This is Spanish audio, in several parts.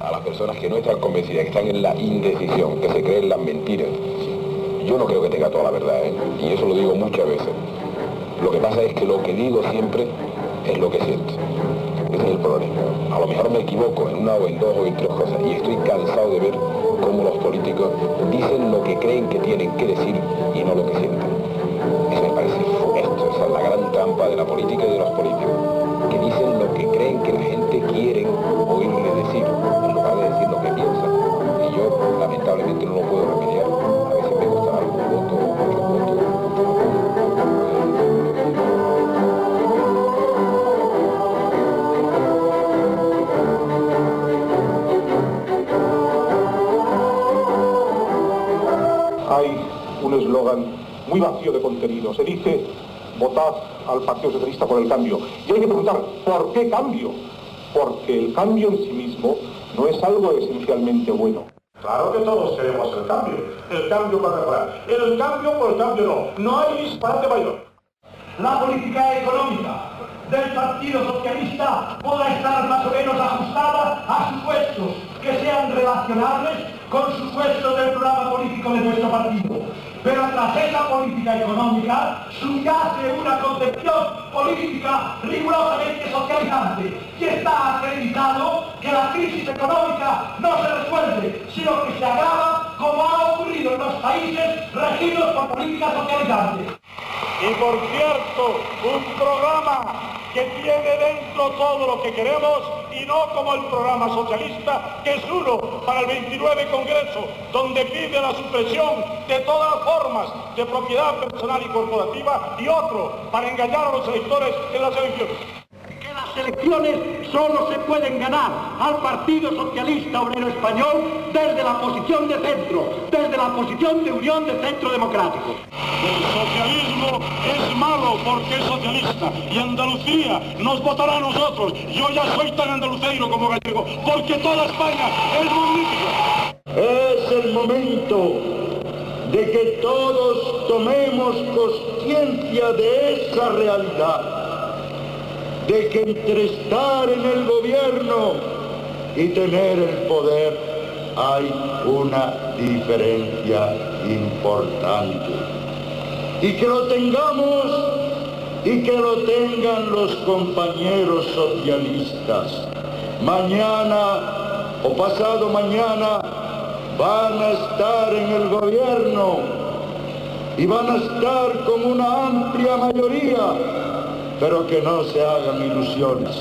a, las personas que no están convencidas, que están en la indecisión, que se creen las mentiras. Yo no creo que tenga toda la verdad, ¿eh? y eso lo digo muchas veces. Lo que pasa es que lo que digo siempre es lo que siento. Ese es el problema. A lo mejor me equivoco en una o en dos o en tres cosas y estoy cansado de ver cómo los políticos dicen lo que creen que tienen que decir y no lo que sienten. Eso me parece esto, esa es la gran trampa de la política un eslogan muy vacío de contenido. Se dice, votad al Partido Socialista por el cambio. Y hay que preguntar, ¿por qué cambio? Porque el cambio en sí mismo no es algo esencialmente bueno. Claro que todos queremos el cambio, el cambio para. El cambio por el cambio no, no hay disparate mayor. La política económica del Partido Socialista podrá estar más o menos ajustada a supuestos que sean relacionables con supuestos del programa político de nuestro partido. Pero tras esa política económica subyace una concepción política rigurosamente socializante y está acreditado que la crisis económica no se resuelve, sino que se agrava como ha ocurrido en los países regidos por políticas socializantes. Y por cierto, un programa que tiene dentro todo lo que queremos y no como el programa socialista, que es uno para el 29 Congreso, donde pide la supresión de todas las formas de propiedad personal y corporativa, y otro para engañar a los electores en las elecciones las elecciones solo se pueden ganar al Partido Socialista Obrero Español desde la posición de centro, desde la posición de unión de centro democrático. El socialismo es malo porque es socialista y Andalucía nos votará a nosotros. Yo ya soy tan andaluceiro como gallego porque toda España es magnífica. Es el momento de que todos tomemos conciencia de esa realidad de que entre estar en el gobierno y tener el poder hay una diferencia importante. Y que lo tengamos y que lo tengan los compañeros socialistas. Mañana o pasado mañana van a estar en el gobierno y van a estar con una amplia mayoría pero que no se hagan ilusiones.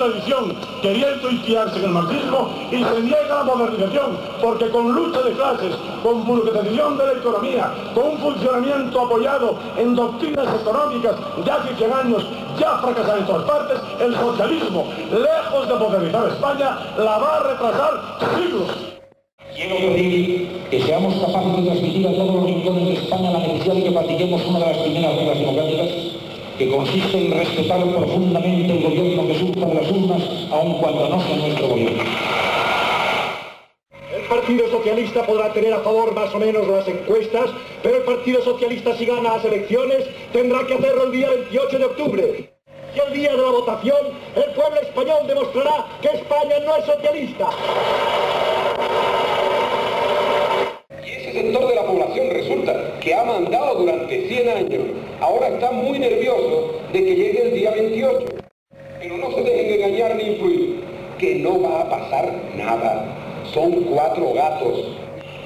Tradición queriendo inspirarse en el marxismo y se niega la modernización porque con lucha de clases, con burocratización de la economía, con un funcionamiento apoyado en doctrinas económicas de hace 100 años ya fracasar en todas partes, el socialismo, lejos de modernizar España, la va a retrasar siglos. Quiero pedir que seamos capaces de transmitir a todos los rincones de España la necesidad de que practiquemos una de las primeras reglas democráticas que consiste en respetar profundamente el gobierno que surja de las urnas, aun cuando no sea nuestro gobierno. El Partido Socialista podrá tener a favor más o menos las encuestas, pero el Partido Socialista si gana las elecciones tendrá que hacerlo el día 28 de octubre. Y el día de la votación, el pueblo español demostrará que España no es socialista. sector de la población resulta que ha mandado durante 100 años, ahora está muy nervioso de que llegue el día 28. Pero no se dejen engañar ni influir, que no va a pasar nada. Son cuatro gatos.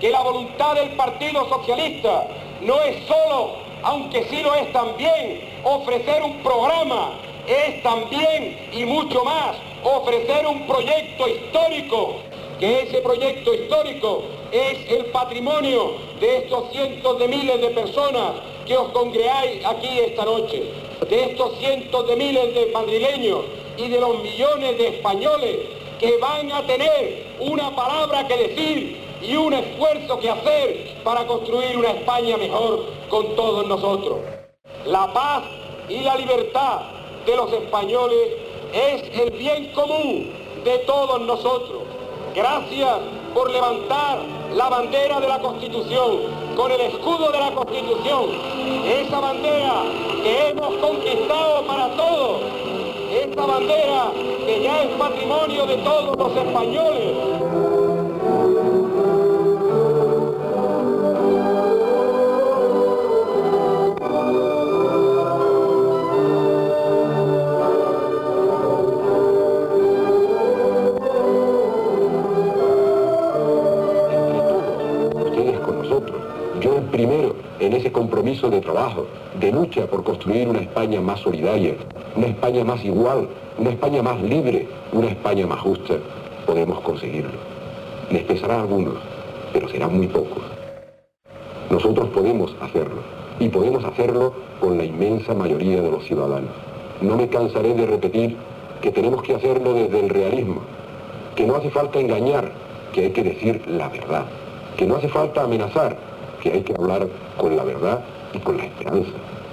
Que la voluntad del Partido Socialista no es solo, aunque sí lo es también, ofrecer un programa, es también y mucho más ofrecer un proyecto histórico, que ese proyecto histórico es el patrimonio de estos cientos de miles de personas que os congregáis aquí esta noche, de estos cientos de miles de madrileños y de los millones de españoles que van a tener una palabra que decir y un esfuerzo que hacer para construir una España mejor con todos nosotros. La paz y la libertad de los españoles es el bien común de todos nosotros. Gracias por levantar la bandera de la Constitución, con el escudo de la Constitución, esa bandera que hemos conquistado para todos, esa bandera que ya es patrimonio de todos los españoles. Primero en ese compromiso de trabajo, de lucha por construir una España más solidaria, una España más igual, una España más libre, una España más justa, podemos conseguirlo. Les pesará a algunos, pero serán muy pocos. Nosotros podemos hacerlo, y podemos hacerlo con la inmensa mayoría de los ciudadanos. No me cansaré de repetir que tenemos que hacerlo desde el realismo, que no hace falta engañar, que hay que decir la verdad, que no hace falta amenazar, que hay que hablar con la verdad y con la esperanza,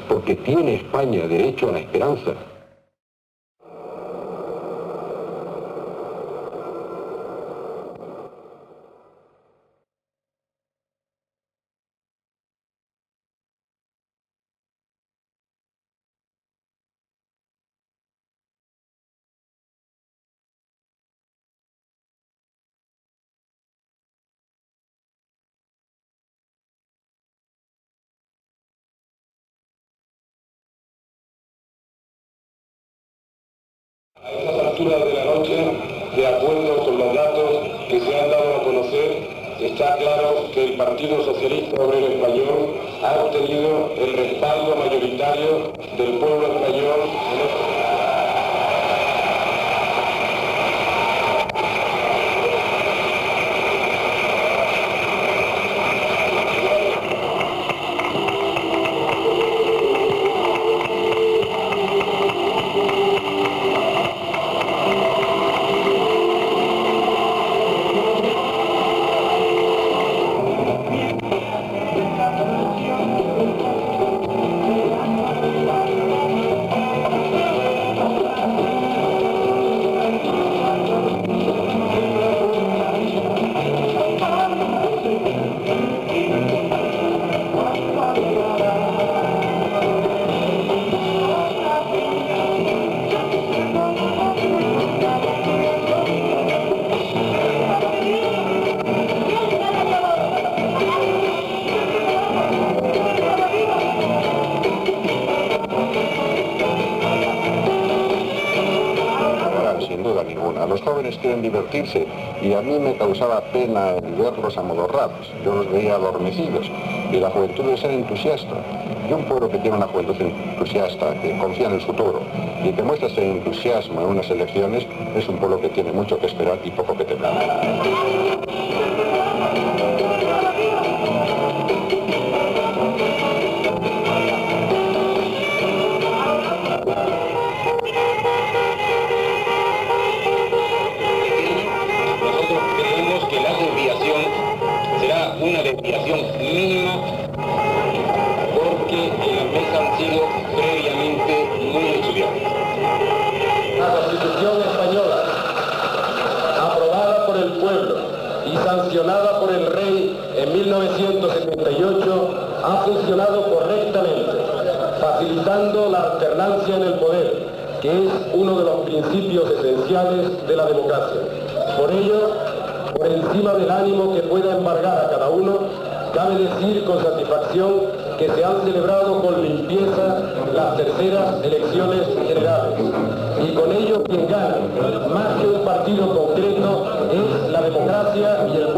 porque tiene España derecho a la esperanza. A estas alturas de la noche, de acuerdo con los datos que se han dado a conocer, está claro que el Partido Socialista Obrero Español ha obtenido el respaldo mayoritario del pueblo español en este quieren divertirse y a mí me causaba pena el verlos amodorrados. Yo los veía adormecidos y la juventud debe ser entusiasta. Y un pueblo que tiene una juventud entusiasta, que confía en el futuro y que muestra ese entusiasmo en unas elecciones, es un pueblo que tiene mucho que esperar y poco que temer. Sancionada por el rey en 1978, ha funcionado correctamente, facilitando la alternancia en el poder, que es uno de los principios esenciales de la democracia. Por ello, por encima del ánimo que pueda embargar a cada uno, cabe decir con satisfacción que se han celebrado con limpieza las terceras elecciones generales. Y con ello quien gana, más que un partido concreto, es la democracia y el